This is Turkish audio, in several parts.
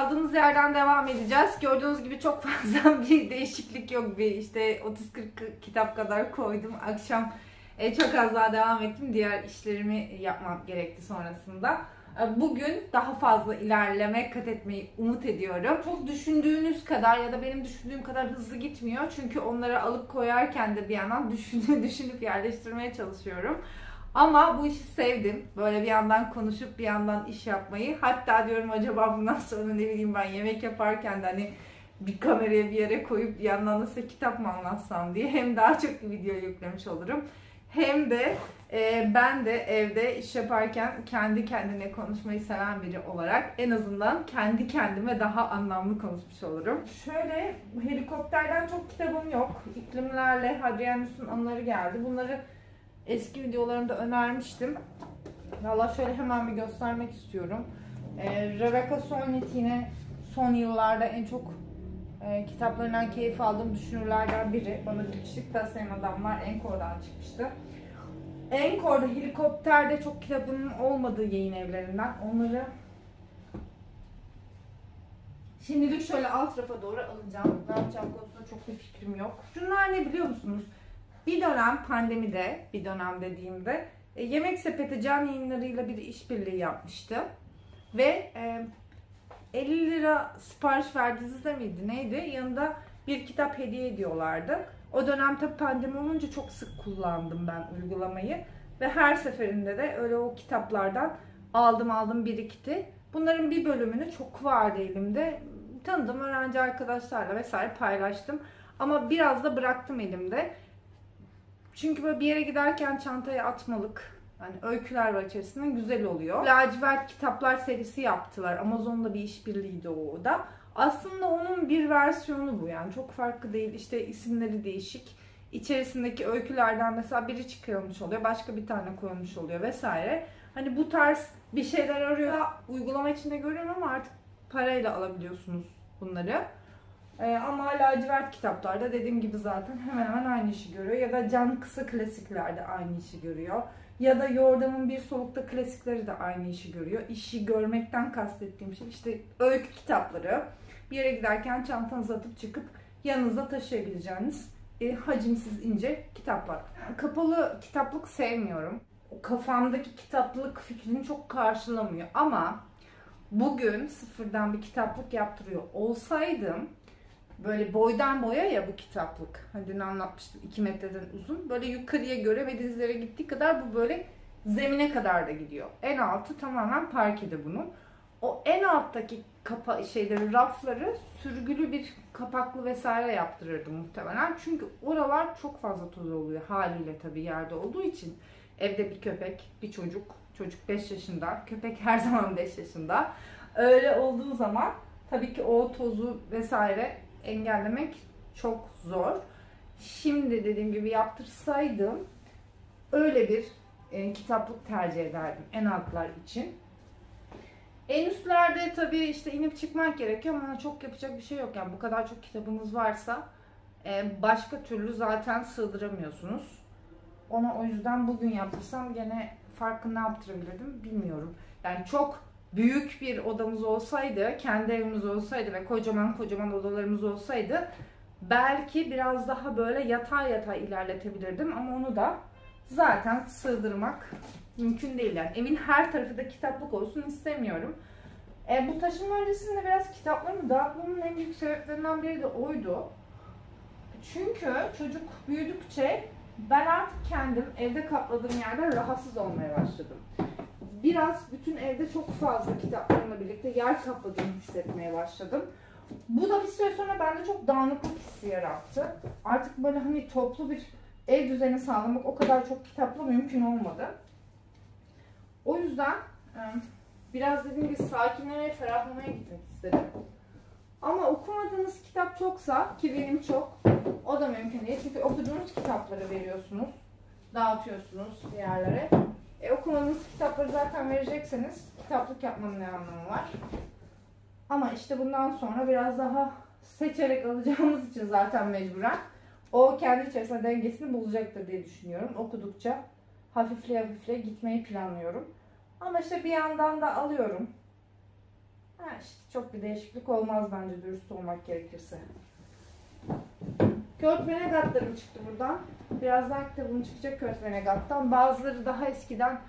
kaldığımız yerden devam edeceğiz. Gördüğünüz gibi çok fazla bir değişiklik yok. Bir işte 30-40 kitap kadar koydum. Akşam e, çok az daha devam ettim. Diğer işlerimi yapmam gerekti sonrasında. E, Bugün daha fazla ilerleme kat etmeyi umut ediyorum. Çok düşündüğünüz kadar ya da benim düşündüğüm kadar hızlı gitmiyor. Çünkü onları alıp koyarken de bir yandan düşünüp, düşünüp yerleştirmeye çalışıyorum. Ama bu işi sevdim. Böyle bir yandan konuşup bir yandan iş yapmayı. Hatta diyorum acaba bundan sonra ne bileyim ben yemek yaparken de hani bir kameraya bir yere koyup bir yandan da size kitap mı anlatsam diye hem daha çok video yüklemiş olurum. Hem de e, ben de evde iş yaparken kendi kendine konuşmayı seven biri olarak en azından kendi kendime daha anlamlı konuşmuş olurum. Şöyle helikopterden çok kitabım yok. İklimlerle Hadrianus'un anıları geldi. Bunları eski videolarımda önermiştim. Valla şöyle hemen bir göstermek istiyorum. Ee, Rebecca Solnit yine son yıllarda en çok e, kitaplarından keyif aldığım düşünürlerden biri. Bana bir kişilik taslayan adamlar Encore'dan çıkmıştı. Encore'da helikopterde çok kitabının olmadığı yayın evlerinden. Onları şimdilik şöyle alt rafa doğru alacağım. Ne yapacağım konusunda çok bir fikrim yok. Şunlar ne biliyor musunuz? Bir dönem pandemide, bir dönem dediğimde e, Yemek Sepeti can yayınlarıyla bir işbirliği yapmıştı. Ve e, 50 lira sipariş verdiğinizde miydi neydi? Yanında bir kitap hediye ediyorlardı. O dönem tabii pandemi olunca çok sık kullandım ben uygulamayı. Ve her seferinde de öyle o kitaplardan aldım aldım birikti. Bunların bir bölümünü çok vardı elimde. Tanıdığım öğrenci arkadaşlarla vesaire paylaştım. Ama biraz da bıraktım elimde. Çünkü böyle bir yere giderken çantaya atmalık yani öyküler var içerisinde güzel oluyor. Lacivert kitaplar serisi yaptılar. Amazon'da bir işbirliğiydi o da. Aslında onun bir versiyonu bu yani çok farklı değil. İşte isimleri değişik. İçerisindeki öykülerden mesela biri çıkarılmış oluyor, başka bir tane koyulmuş oluyor vesaire. Hani bu tarz bir şeyler arıyor. Uygulama içinde görüyorum ama artık parayla alabiliyorsunuz bunları. Ee, ama lacivert kitaplarda dediğim gibi zaten hemen hemen aynı işi görüyor. Ya da Can Kısa klasiklerde aynı işi görüyor. Ya da Yordam'ın bir solukta klasikleri de aynı işi görüyor. İşi görmekten kastettiğim şey işte öykü kitapları. Bir yere giderken çantanızı atıp çıkıp yanınızda taşıyabileceğiniz e, hacimsiz ince kitaplar. Kapalı kitaplık sevmiyorum. O kafamdaki kitaplık fikrini çok karşılamıyor. Ama bugün sıfırdan bir kitaplık yaptırıyor olsaydım böyle boydan boya ya bu kitaplık. Hani dün anlatmıştım 2 metreden uzun. Böyle yukarıya göre ve dizlere gittiği kadar bu böyle zemine kadar da gidiyor. En altı tamamen parkede bunun. O en alttaki kapa şeyleri, rafları sürgülü bir kapaklı vesaire yaptırırdım muhtemelen. Çünkü oralar çok fazla toz oluyor haliyle tabii yerde olduğu için. Evde bir köpek, bir çocuk, çocuk 5 yaşında, köpek her zaman 5 yaşında. Öyle olduğu zaman tabii ki o tozu vesaire engellemek çok zor. Şimdi dediğim gibi yaptırsaydım öyle bir e, kitaplık tercih ederdim en altlar için. En üstlerde tabii işte inip çıkmak gerekiyor ama çok yapacak bir şey yok. Yani bu kadar çok kitabınız varsa e, başka türlü zaten sığdıramıyorsunuz. Ona o yüzden bugün yaptırsam gene farkı ne yaptırabilirdim bilmiyorum. Yani çok büyük bir odamız olsaydı, kendi evimiz olsaydı ve kocaman kocaman odalarımız olsaydı belki biraz daha böyle yatay yatay ilerletebilirdim ama onu da zaten sığdırmak mümkün değil. Yani evin her tarafı da kitaplık olsun istemiyorum. E, bu taşınma öncesinde biraz kitaplarımı dağıtmamın en büyük sebeplerinden biri de oydu. Çünkü çocuk büyüdükçe ben artık kendim evde kapladığım yerden rahatsız olmaya başladım. Biraz bütün evde çok fazla kitaplarımla birlikte yer kapladığımı hissetmeye başladım. Bu da bir süre sonra bende çok dağınıklık hissi yarattı. Artık böyle hani toplu bir ev düzeni sağlamak o kadar çok kitapla mümkün olmadı. O yüzden biraz dediğim gibi sakinlemeye, ferahlamaya gitmek istedim. Ama okumadığınız kitap çoksa ki benim çok o da mümkün değil. Çünkü okuduğunuz kitapları veriyorsunuz, dağıtıyorsunuz bir yerlere. E, okumadığınız kitapları zaten verecekseniz kitaplık yapmanın ne anlamı var? Ama işte bundan sonra biraz daha seçerek alacağımız için zaten mecburen o kendi içerisinde dengesini bulacaktır diye düşünüyorum. Okudukça hafifle hafifle gitmeyi planlıyorum. Ama işte bir yandan da alıyorum. Ha işte çok bir değişiklik olmaz bence dürüst olmak gerekirse. Kurt Venegat'larım çıktı buradan. Biraz daha kitabım çıkacak Kurt Venegat'tan. Bazıları daha eskiden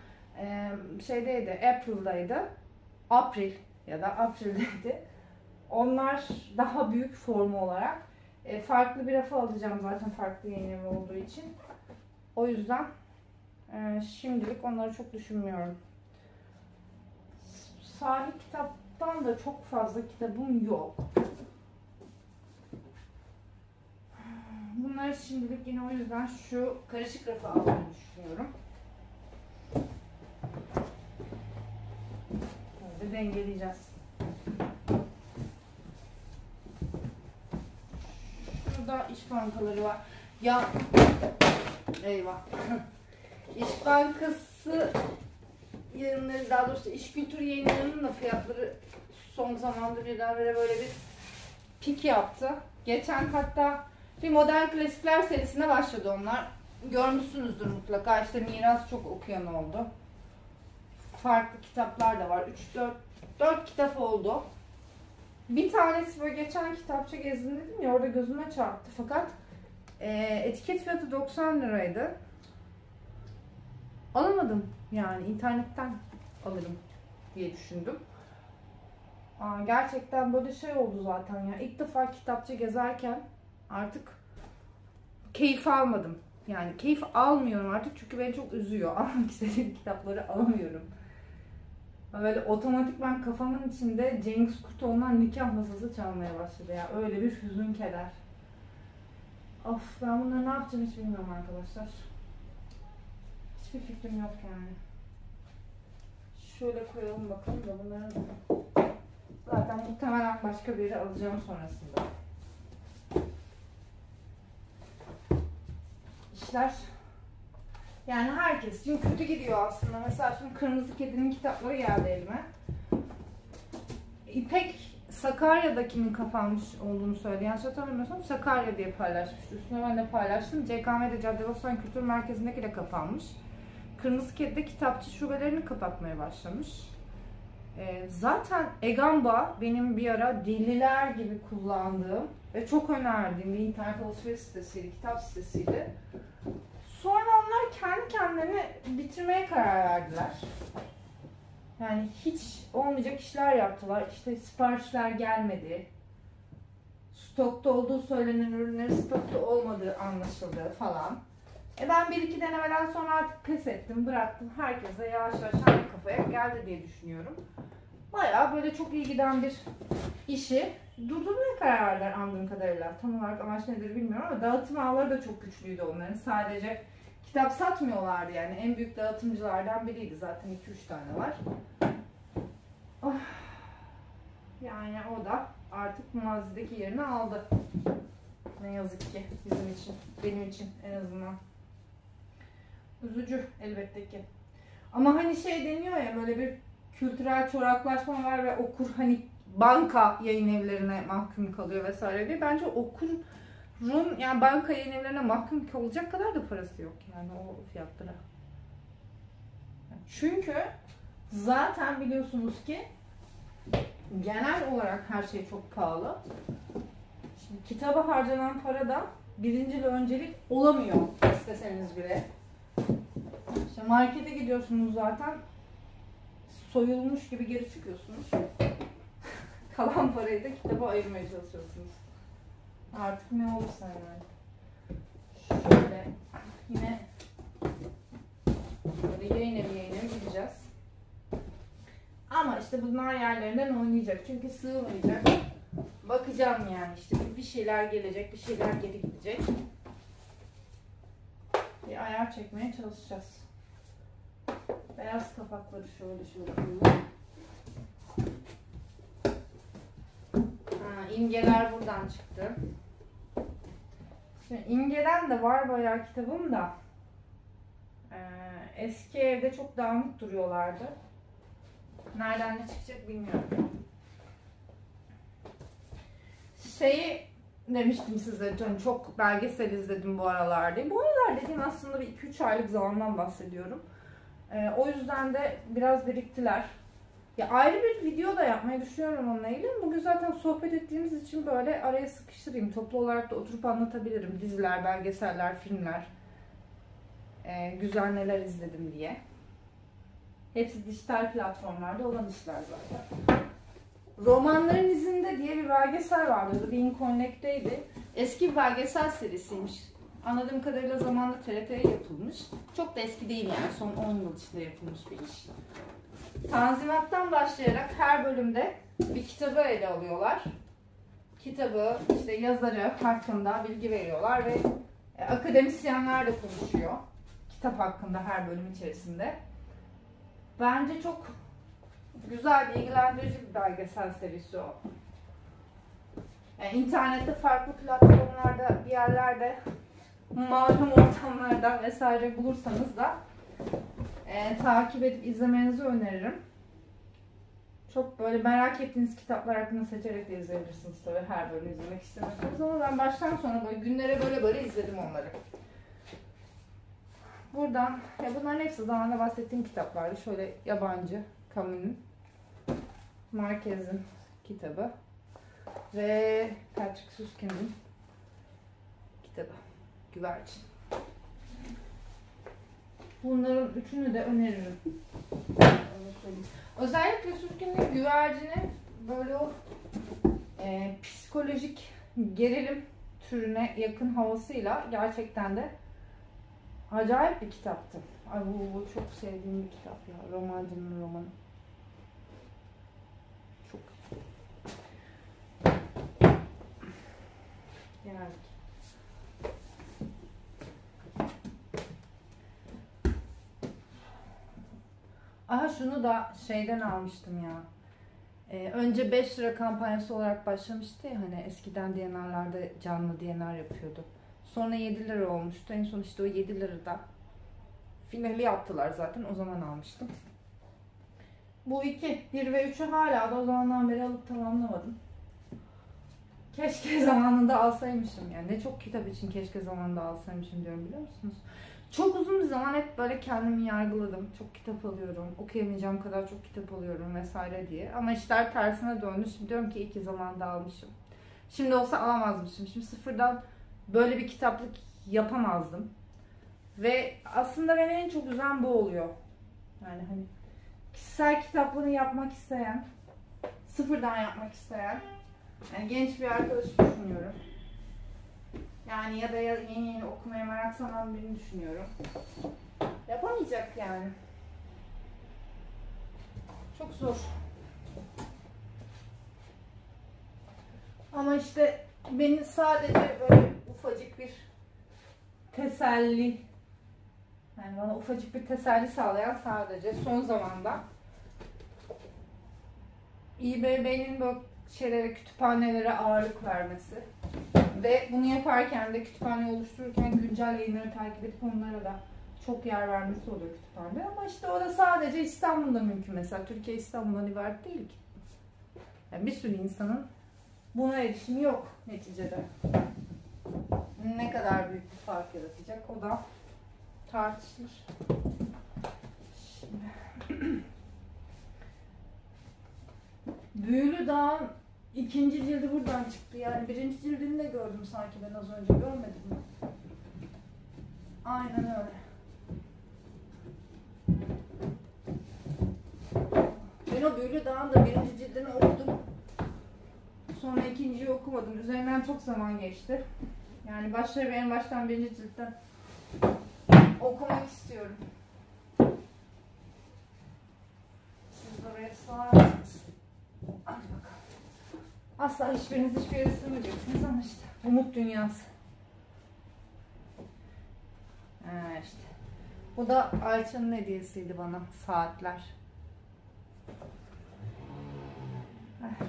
e, şeydeydi, April'daydı. April ya da April'deydi. Onlar daha büyük formu olarak. E, farklı bir rafa alacağım zaten farklı yayın olduğu için. O yüzden e, şimdilik onları çok düşünmüyorum. Sahih kitaptan da çok fazla kitabım yok. Bunları şimdilik yine o yüzden şu karışık rafa almayı düşünüyorum. Böyle dengeleyeceğiz. Şurada iş bankaları var. Ya eyvah. İş Bankası yayınları daha doğrusu iş kültürü yayınlarının da fiyatları son zamanda birdenbire böyle bir pik yaptı. Geçen hatta bir modern klasikler serisine başladı onlar. Görmüşsünüzdür mutlaka. İşte miras çok okuyan oldu. Farklı kitaplar da var. 3 4 4 kitap oldu. Bir tanesi böyle geçen kitapçı gezdim dedim ya orada gözüme çarptı fakat e, etiket fiyatı 90 liraydı. Alamadım yani internetten alırım diye düşündüm. Aa, gerçekten böyle şey oldu zaten ya. İlk defa kitapçı gezerken artık keyif almadım. Yani keyif almıyorum artık çünkü beni çok üzüyor. Almak istediğim kitapları alamıyorum. Böyle otomatik ben kafamın içinde Cengiz Kurtoğlu'ndan nikah masası çalmaya başladı ya. Öyle bir hüzün keder. Of ben bunları ne yapacağım hiç bilmiyorum arkadaşlar. Hiçbir fikrim yok yani. Şöyle koyalım bakalım da bunları zaten muhtemelen başka biri alacağım sonrasında. İşler yani herkes için kötü gidiyor aslında. Mesela şimdi Kırmızı Kedi'nin kitapları geldi elime. İpek Sakarya'da kimin kapanmış olduğunu söyledi. Yanlış hatırlamıyorsam Sakarya diye paylaşmıştı. Üstüne ben de paylaştım. CKM'de Caddebostan Kültür Merkezi'ndeki de kapanmış. Kırmızı Kedi'de kitapçı şubelerini kapatmaya başlamış. Ee, zaten Egamba benim bir ara deliler gibi kullandığım ve çok önerdiğim bir internet alışveriş sitesiydi, kitap sitesiydi. Kendi kendilerini bitirmeye karar verdiler. Yani hiç olmayacak işler yaptılar. İşte siparişler gelmedi. Stokta olduğu söylenen ürünlerin stokta olmadığı anlaşıldı falan. E ben bir iki denemeden sonra artık pes ettim, bıraktım. Herkese yavaş yavaş aynı kafaya geldi diye düşünüyorum. Bayağı böyle çok iyi giden bir işi durdurmaya karar verdiler anladığım kadarıyla. Tam olarak amaç nedir bilmiyorum ama dağıtım ağları da çok güçlüydü onların. Sadece kitap satmıyorlardı yani. En büyük dağıtımcılardan biriydi zaten 2-3 tane var. Oh. Yani o da artık mazideki yerini aldı. Ne yazık ki bizim için, benim için en azından. Üzücü elbette ki. Ama hani şey deniyor ya böyle bir kültürel çoraklaşma var ve okur hani banka yayın evlerine mahkum kalıyor vesaire diye. Bence okurun yani banka yayın mahkum kalacak kadar da parası yok yani o fiyatlara. Çünkü zaten biliyorsunuz ki genel olarak her şey çok pahalı. Şimdi kitaba harcanan para da birinci öncelik olamıyor isteseniz bile. İşte markete gidiyorsunuz zaten soyulmuş gibi geri çıkıyorsunuz. Kalan parayı da kitaba ayırmaya çalışıyorsunuz. Artık ne olursa yani. Şöyle yine böyle yayın evi yayın evi gideceğiz. Ama işte bunlar yerlerinden oynayacak. Çünkü sığmayacak. Bakacağım yani işte bir şeyler gelecek, bir şeyler geri gidecek. Bir ayar çekmeye çalışacağız. Beyaz kapakları şöyle şöyle koyalım. İmgeler buradan çıktı. Şimdi imgeden de var bayağı kitabım da. Ee, eski evde çok dağınık duruyorlardı. Nereden ne çıkacak bilmiyorum. Şeyi demiştim size hani çok belgesel izledim bu aralar. Bu aralar dediğim aslında bir 2-3 aylık zamandan bahsediyorum. Ee, o yüzden de biraz biriktiler. Ya ayrı bir video da yapmayı düşünüyorum onunla ilgili. Bugün zaten sohbet ettiğimiz için böyle araya sıkıştırayım. Toplu olarak da oturup anlatabilirim. Diziler, belgeseller, filmler. Ee, güzel neler izledim diye. Hepsi dijital platformlarda olan işler zaten. Romanların izinde diye bir belgesel vardı. The Being Connect'teydi. Eski bir belgesel serisiymiş. Anladığım kadarıyla zamanında TRT'ye yapılmış. Çok da eski değil yani. Son 10 yıl içinde yapılmış bir iş. Tanzimattan başlayarak her bölümde bir kitabı ele alıyorlar. Kitabı, işte yazarı hakkında bilgi veriyorlar ve e, akademisyenler de konuşuyor. Kitap hakkında her bölüm içerisinde. Bence çok güzel, bilgilendirici bir belgesel serisi o. Yani internette farklı platformlarda, bir yerlerde malum ortamlardan vesaire bulursanız da e, takip edip izlemenizi öneririm. Çok böyle merak ettiğiniz kitaplar hakkında seçerek de izleyebilirsiniz tabii her bölüm izlemek istemiyorsanız ama ben baştan sona böyle günlere böyle böyle izledim onları. Buradan, ya bunların hepsi zamanında bahsettiğim kitaplardı. Şöyle yabancı, Camus'un, Marquez'in kitabı ve Patrick Süskind'in kitabı. Güvercin. Bunların üçünü de öneririm. Özellikle Süskind'in güvercini böyle o e, psikolojik gerilim türüne yakın havasıyla gerçekten de acayip bir kitaptı. Ay bu, bu çok sevdiğim bir kitap ya. Romancının romanı. Çok. Geldik. Aha şunu da şeyden almıştım ya. Ee, önce 5 lira kampanyası olarak başlamıştı ya hani eskiden DNR'larda canlı DNR yapıyordu. Sonra 7 lira olmuştu. En son işte o 7 lirada finali yaptılar zaten. O zaman almıştım. Bu iki, 1 ve 3'ü hala da o zamandan beri alıp tamamlamadım. Keşke zamanında alsaymışım yani. Ne çok kitap için keşke zamanında alsaymışım diyorum biliyor musunuz? Çok uzun bir zaman hep böyle kendimi yargıladım. Çok kitap alıyorum, okuyamayacağım kadar çok kitap alıyorum vesaire diye. Ama işler tersine döndü. Şimdi diyorum ki iyi ki zamanında almışım. Şimdi olsa alamazmışım. Şimdi sıfırdan böyle bir kitaplık yapamazdım. Ve aslında beni en çok üzen bu oluyor. Yani hani kişisel kitaplığını yapmak isteyen, sıfırdan yapmak isteyen, yani genç bir arkadaş düşünüyorum. Yani ya da yeni yeni okumaya merak salan birini düşünüyorum. Yapamayacak yani. Çok zor. Ama işte beni sadece böyle ufacık bir teselli yani bana ufacık bir teselli sağlayan sadece son zamanda İBB'nin böyle şeylere, kütüphanelere ağırlık vermesi. Ve bunu yaparken de kütüphane oluştururken güncel yayınları takip edip onlara da çok yer vermesi oluyor kütüphane. Ama işte o da sadece İstanbul'da mümkün mesela. Türkiye İstanbul'dan ibaret değil ki. Yani bir sürü insanın buna erişimi yok neticede. Ne kadar büyük bir fark yaratacak o da tartışılır. Şimdi. Büyülü Dağ'ın ikinci cildi buradan çıktı. Yani birinci cildini de gördüm sanki ben az önce. Görmedim mi? Aynen öyle. Ben o Büyülü Dağ'ın da birinci cildini okudum. Sonra ikinciyi okumadım. Üzerinden çok zaman geçti. Yani başları en baştan birinci ciltten okumak istiyorum. Siz oraya sağ. Asla hiçbiriniz hiçbir yere sığmayacaksınız ama işte umut dünyası. Ha işte. Bu da Ayça'nın hediyesiydi bana. Saatler. Eh,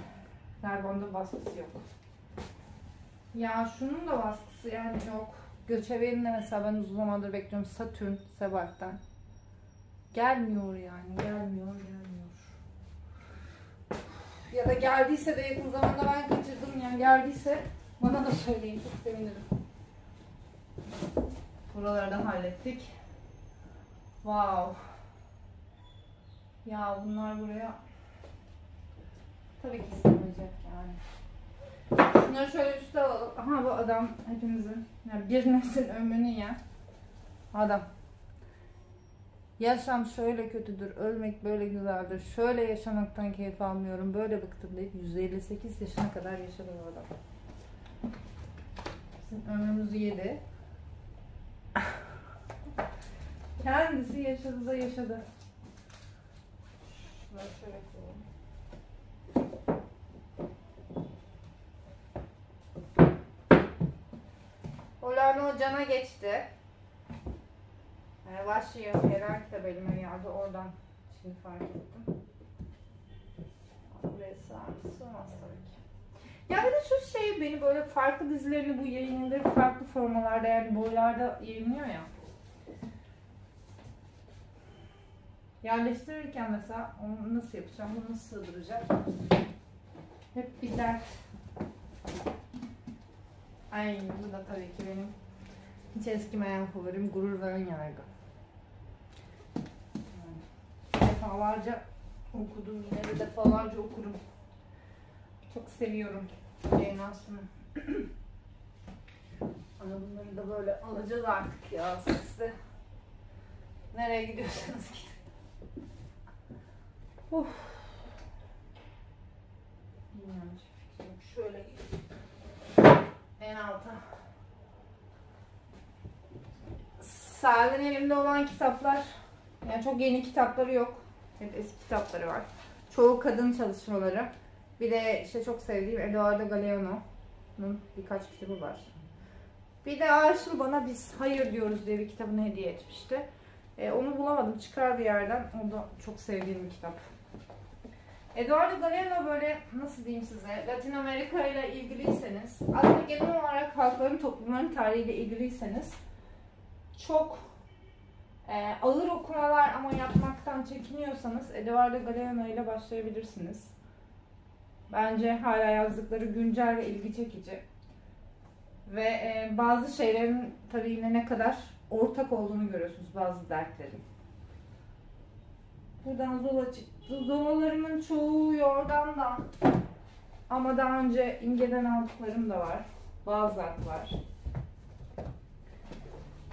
Galiba onda baskısı yok. Ya şunun da baskısı yani yok. Göçebenin de mesela ben uzun zamandır bekliyorum. Satürn, Sebahat'ten. Gelmiyor yani. Gelmiyor, gelmiyor. Ya da geldiyse de yakın zamanda ben kaçırdım yani geldiyse bana da söyleyin çok sevinirim. Buraları da hallettik. Wow. Ya bunlar buraya Tabii ki sığmayacak yani. Şunları şöyle üste alalım. Aha bu adam hepimizin, yani bir nesil ömrünü ya. Adam. Yaşam şöyle kötüdür, ölmek böyle güzeldir, şöyle yaşamaktan keyif almıyorum, böyle bıktım deyip 158 yaşına kadar yaşadı bu adam. Bizim ömrümüzü yedi. Kendisi yaşadı da yaşadı. Şöyle. Olano Can'a geçti. Yani başlıyor. Eren kitap elime geldi. Oradan şimdi fark ettim. Buraya sığar Sığmaz tabii ki. Ya bir de şu şey beni böyle farklı dizilerini bu yayınları farklı formalarda yani boylarda yayınlıyor ya. Yerleştirirken mesela onu nasıl yapacağım, bunu nasıl sığdıracağım? Hep bir dert. Ay bu da tabii ki benim hiç eskimeyen favorim gurur ve ön yargı. Yani defalarca okudum yine de defalarca okurum. Çok seviyorum Austen'ı. Ama bunları da böyle alacağız artık ya siz. Nereye gidiyorsanız gidin. Of. Bilmiyorum. Şöyle. En alta. Selden elimde olan kitaplar, yani çok yeni kitapları yok. Hep eski kitapları var. Çoğu kadın çalışmaları. Bir de işte çok sevdiğim Eduardo Galeano'nun birkaç kitabı var. Bir de Arşil bana Biz Hayır Diyoruz diye bir kitabını hediye etmişti. E, onu bulamadım. Çıkar bir yerden. O da çok sevdiğim bir kitap. Eduardo Galeano böyle nasıl diyeyim size Latin Amerika ile ilgiliyseniz aslında genel olarak halkların toplumların tarihiyle ilgiliyseniz çok e, ağır okumalar ama yapmaktan çekiniyorsanız Eduardo Galeano ile başlayabilirsiniz. Bence hala yazdıkları güncel ve ilgi çekici. Ve e, bazı şeylerin tabii yine ne kadar ortak olduğunu görüyorsunuz bazı dertlerin. Buradan Zola çıktı. Zolalarımın çoğu yordandan. Ama daha önce imgeden aldıklarım da var. Bazılar var.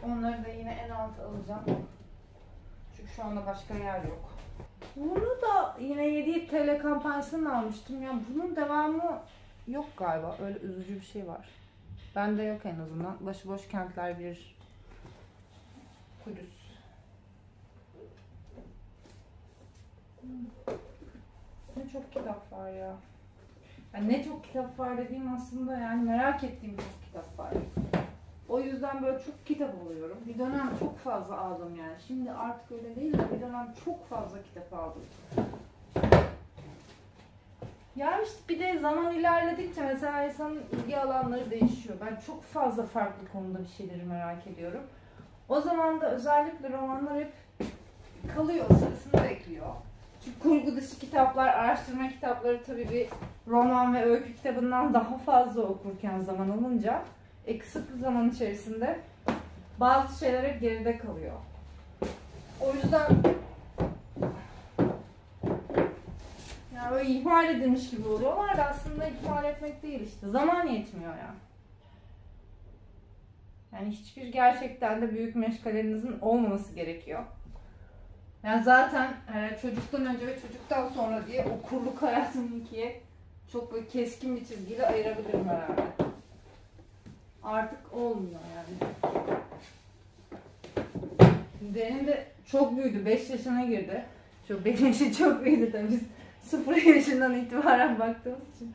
Onları da yine en alta alacağım. Çünkü şu anda başka yer yok. Bunu da yine 7 TL kampanyasından almıştım. Ya bunun devamı yok galiba. Öyle üzücü bir şey var. Bende yok en azından. Başıboş kentler bir Kudüs. Ne çok kitap var ya. Yani ne çok kitap var dediğim aslında yani merak ettiğim çok kitap var. O yüzden böyle çok kitap alıyorum. Bir dönem çok fazla aldım yani. Şimdi artık öyle değil de bir dönem çok fazla kitap aldım. Ya işte bir de zaman ilerledikçe mesela insanın ilgi alanları değişiyor. Ben çok fazla farklı konuda bir şeyleri merak ediyorum. O zaman da özellikle romanlar hep kalıyor, sırasını bekliyor. Çünkü kurgu dışı kitaplar, araştırma kitapları tabii bir roman ve öykü kitabından daha fazla okurken zaman alınca e, kısıtlı zaman içerisinde bazı şeyler hep geride kalıyor. O yüzden yani böyle ihmal edilmiş gibi oluyorlar da aslında ihmal etmek değil işte. Zaman yetmiyor ya. Yani hiçbir gerçekten de büyük meşgalenizin olmaması gerekiyor. Yani zaten e, çocuktan önce ve çocuktan sonra diye okurluk hayatının ikiye çok böyle keskin bir çizgiyle ayırabilirim herhalde. Artık olmuyor yani. Benim de çok büyüdü. 5 yaşına girdi. Çok, benim için çok büyüdü tabii biz 0 yaşından itibaren baktığımız için.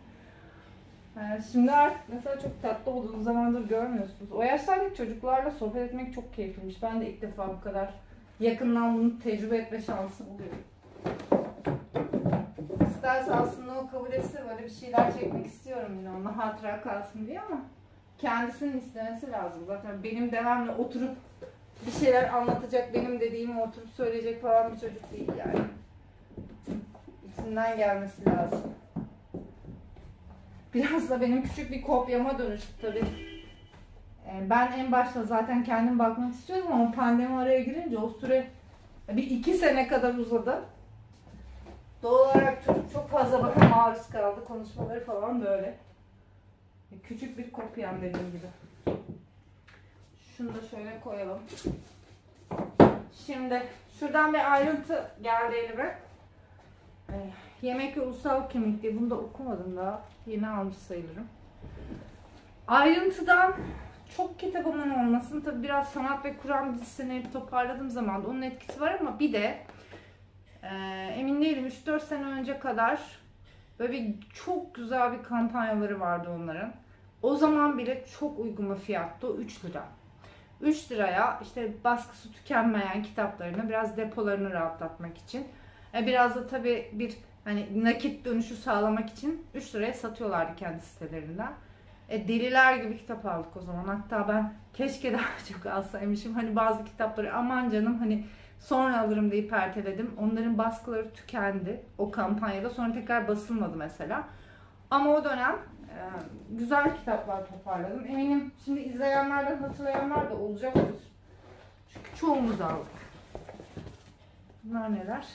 Yani şimdi artık mesela çok tatlı olduğunu zamandır görmüyorsunuz. O yaşlardaki çocuklarla sohbet etmek çok keyifliymiş. Ben de ilk defa bu kadar yakından bunu tecrübe etme şansı buluyorum. İsterse aslında o kabul etse böyle bir şeyler çekmek istiyorum yine onunla hatıra kalsın diye ama kendisinin istemesi lazım. Zaten benim devamlı oturup bir şeyler anlatacak, benim dediğimi oturup söyleyecek falan bir çocuk değil yani. İçinden gelmesi lazım. Biraz da benim küçük bir kopyama dönüştü tabii. Ee, Ben en başta zaten kendim bakmak istiyordum ama pandemi araya girince o süre bir iki sene kadar uzadı. Doğal olarak çocuk çok fazla bana maruz kaldı. Konuşmaları falan böyle. Küçük bir kopyam dediğim gibi. Şunu da şöyle koyalım. Şimdi şuradan bir ayrıntı geldi elime. Ee, Yemek ve Ulusal Kimlik diye bunu da okumadım daha. Yeni almış sayılırım. Ayrıntıdan çok kitabımın olmasın. Tabi biraz sanat ve Kur'an dizisini toparladığım zaman onun etkisi var ama bir de e, emin değilim 3-4 sene önce kadar böyle bir çok güzel bir kampanyaları vardı onların. O zaman bile çok uygun bir fiyattı. O 3 lira. 3 liraya işte baskısı tükenmeyen kitaplarını biraz depolarını rahatlatmak için e, biraz da tabi bir hani nakit dönüşü sağlamak için 3 liraya satıyorlardı kendi sitelerinden. E, deliler gibi kitap aldık o zaman. Hatta ben keşke daha çok alsaymışım. Hani bazı kitapları aman canım hani sonra alırım deyip erteledim. Onların baskıları tükendi o kampanyada. Sonra tekrar basılmadı mesela. Ama o dönem güzel kitaplar toparladım. Eminim şimdi izleyenlerden hatırlayanlar da olacaktır. Çünkü çoğumuz aldık. Bunlar neler?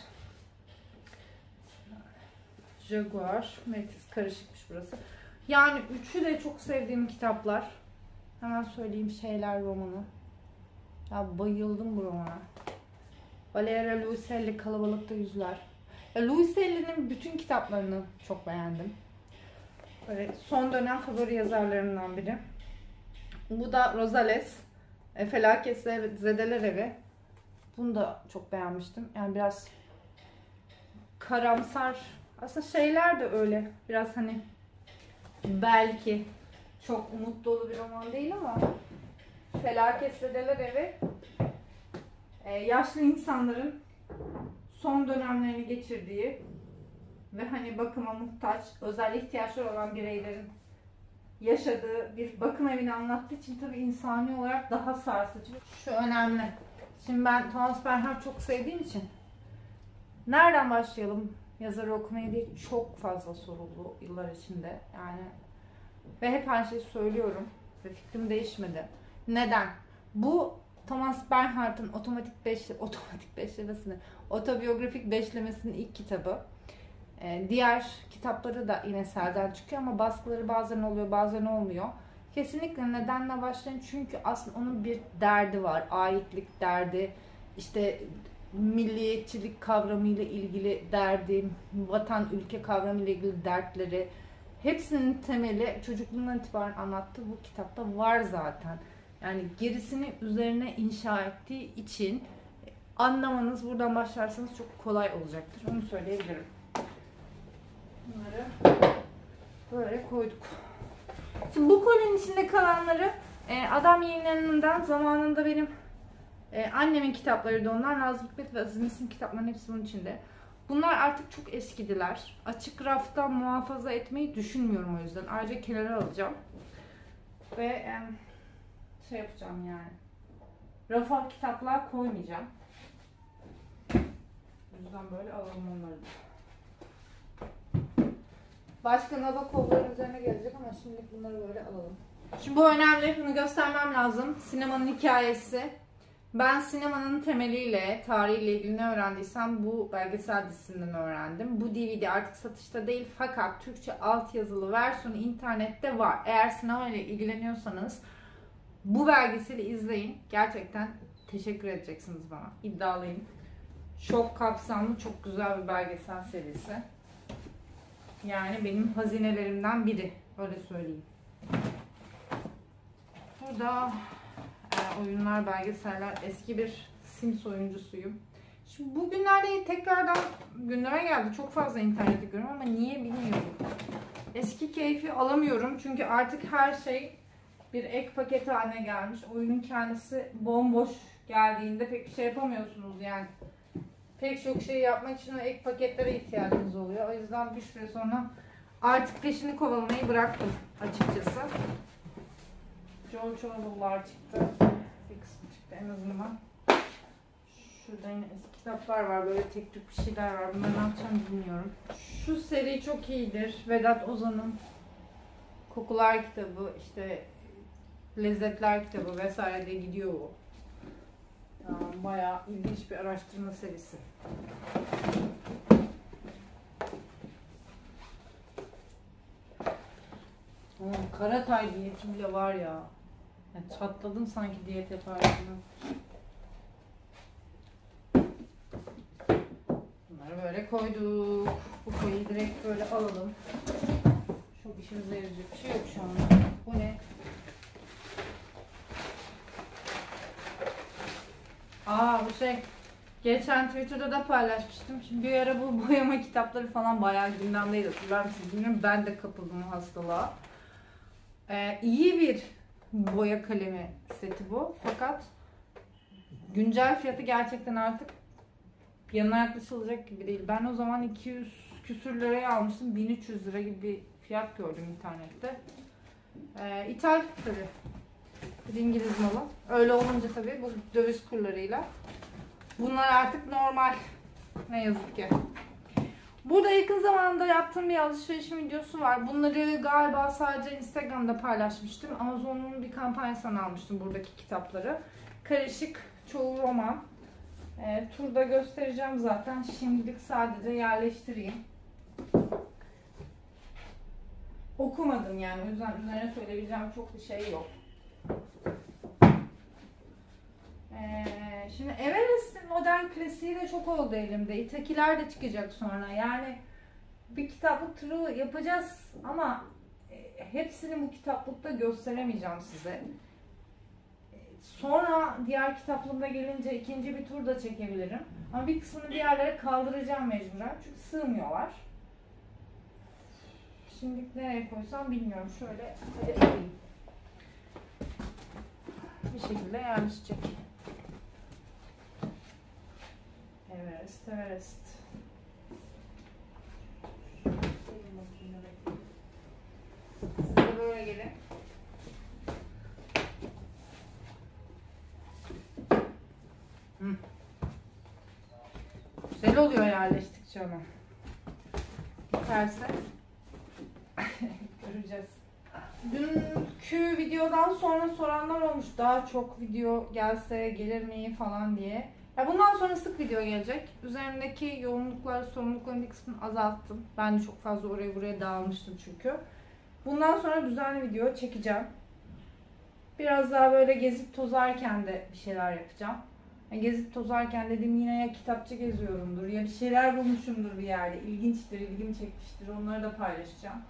Jaguar, Metis karışıkmış burası. Yani üçü de çok sevdiğim kitaplar. Hemen söyleyeyim şeyler romanı. Ya bayıldım bu romana. Valeria Luiselli Kalabalıkta Yüzler. Ya Luiselli'nin bütün kitaplarını çok beğendim. Böyle son dönem favori yazarlarımdan biri. Bu da Rosales. E, Felaket Zedeler Evi. Bunu da çok beğenmiştim. Yani biraz karamsar. Aslında şeyler de öyle. Biraz hani belki çok umut dolu bir roman değil ama Felaket Zedeler Evi e, yaşlı insanların son dönemlerini geçirdiği ve hani bakıma muhtaç, özel ihtiyaçları olan bireylerin yaşadığı bir bakım evini anlattığı için tabii insani olarak daha sarsıcı. Şu önemli. Şimdi ben Thomas Bernhard çok sevdiğim için nereden başlayalım yazarı okumaya diye çok fazla soruldu yıllar içinde. Yani ve hep her şeyi söylüyorum ve fikrim değişmedi. Neden? Bu Thomas Bernhard'ın otomatik beş otomatik beşlemesini, otobiyografik beşlemesinin ilk kitabı. Ee, diğer kitapları da yine Selden çıkıyor ama baskıları bazen oluyor bazen olmuyor. Kesinlikle nedenle başlayın çünkü aslında onun bir derdi var. Aitlik derdi, işte milliyetçilik kavramıyla ilgili derdi, vatan ülke kavramıyla ilgili dertleri. Hepsinin temeli çocukluğundan itibaren anlattığı bu kitapta var zaten. Yani gerisini üzerine inşa ettiği için anlamanız buradan başlarsanız çok kolay olacaktır. Onu söyleyebilirim. Bunları böyle koyduk. Şimdi bu kolinin içinde kalanları e, Adam Yayınları'ndan zamanında benim e, annemin kitapları da onlar. Nazım Hikmet ve Aziz Nesin kitaplarının hepsi bunun içinde. Bunlar artık çok eskidiler. Açık rafta muhafaza etmeyi düşünmüyorum o yüzden. Ayrıca kenara alacağım. Ve e, şey yapacağım yani. Rafa kitaplar koymayacağım. O yüzden böyle alalım onları da. Başka Nabokov'ların üzerine gelecek ama şimdilik bunları böyle alalım. Şimdi bu önemli. Bunu göstermem lazım. Sinemanın hikayesi. Ben sinemanın temeliyle, tarihiyle ilgili ne öğrendiysem bu belgesel dizisinden öğrendim. Bu DVD artık satışta değil fakat Türkçe altyazılı versiyonu internette var. Eğer sinema ile ilgileniyorsanız bu belgeseli izleyin. Gerçekten teşekkür edeceksiniz bana. İddialıyım. Çok kapsamlı, çok güzel bir belgesel serisi. Yani benim hazinelerimden biri. Öyle söyleyeyim. Burada e, oyunlar, belgeseller. Eski bir Sims oyuncusuyum. Şimdi bugünlerde tekrardan gündeme geldi. Çok fazla internette görüyorum ama niye bilmiyorum. Eski keyfi alamıyorum. Çünkü artık her şey bir ek paket haline gelmiş. Oyunun kendisi bomboş geldiğinde pek bir şey yapamıyorsunuz yani. Pek çok şey yapmak için ek paketlere ihtiyacınız oluyor. O yüzden bir süre sonra artık peşini kovalamayı bıraktım açıkçası. George Orwell'lar çıktı. Bir kısmı çıktı en azından. Şurada yine eski kitaplar var. Böyle tek tük bir şeyler var. Bunları ne yapacağım bilmiyorum. Şu seri çok iyidir. Vedat Ozan'ın Kokular kitabı, işte Lezzetler kitabı vesaire de gidiyor o. Bayağı ilginç bir araştırma serisi. Hmm, Karatay diyeti bile var ya. Yani çatladım sanki diyet yaparken. Bunları böyle koyduk. Bu koyu direkt böyle alalım. Çok işimize yarayacak bir şey yok şu anda. Bu ne? Aa bu şey. Geçen Twitter'da da paylaşmıştım. Şimdi bir ara bu boyama kitapları falan bayağı gündemdeydi. Hatırlar mısınız bilmiyorum. Ben de kapıldım o hastalığa. Ee, iyi bir boya kalemi seti bu. Fakat güncel fiyatı gerçekten artık yanına yaklaşılacak gibi değil. Ben o zaman 200 küsür liraya almıştım. 1300 lira gibi bir fiyat gördüm internette. Ee, İthal tabii. Bir İngiliz malı. Öyle olunca tabii bu döviz kurlarıyla. Bunlar artık normal. Ne yazık ki. Burada yakın zamanda yaptığım bir alışveriş videosu var. Bunları galiba sadece Instagram'da paylaşmıştım. Amazon'un bir kampanyasından almıştım buradaki kitapları. Karışık, çoğu roman. E, turda göstereceğim zaten. Şimdilik sadece yerleştireyim. Okumadım yani. O yüzden üzerine söyleyebileceğim çok bir şey yok. Ee, şimdi Everest'in modern klasiği de çok oldu elimde. İtakiler de çıkacak sonra. Yani bir kitaplık turu yapacağız ama e, hepsini bu kitaplıkta gösteremeyeceğim size. Sonra diğer kitaplığımda gelince ikinci bir tur da çekebilirim. Ama bir kısmını bir yerlere kaldıracağım mecburen. Çünkü sığmıyorlar. Şimdi nereye koysam bilmiyorum. Şöyle hadi ekleyeyim. Bir şekilde yerleşecek. Everest, Everest. Siz de böyle gelin. Güzel oluyor yerleştikçe ama. Biterse göreceğiz. Dünkü videodan sonra soranlar olmuş daha çok video gelse gelir mi falan diye. Ya bundan sonra sık video gelecek. Üzerimdeki yoğunluklar, sorumlulukların bir kısmını azalttım. Ben de çok fazla oraya buraya dağılmıştım çünkü. Bundan sonra düzenli video çekeceğim. Biraz daha böyle gezip tozarken de bir şeyler yapacağım. Yani gezip tozarken dedim yine ya kitapçı geziyorumdur ya bir şeyler bulmuşumdur bir yerde. İlginçtir, ilgimi çekmiştir. Onları da paylaşacağım.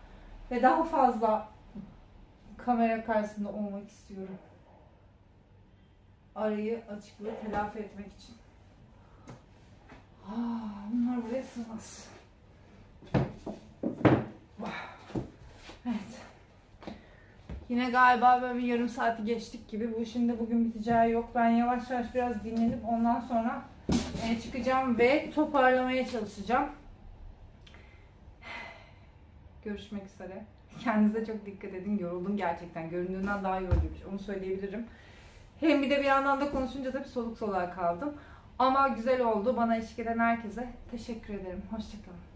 Ve daha fazla kamera karşısında olmak istiyorum. Arayı, açıklığı telafi etmek için. Ah, bunlar buraya sığmaz. Evet. Yine galiba böyle bir yarım saati geçtik gibi. Bu işin de bugün biteceği yok. Ben yavaş yavaş biraz dinlenip ondan sonra e, çıkacağım ve toparlamaya çalışacağım. Görüşmek üzere. Kendinize çok dikkat edin. Yoruldum gerçekten. Göründüğünden daha yorucuymuş. Onu söyleyebilirim. Hem bir de bir yandan da konuşunca tabii soluk soluğa kaldım. Ama güzel oldu. Bana eşlik eden herkese teşekkür ederim. Hoşçakalın.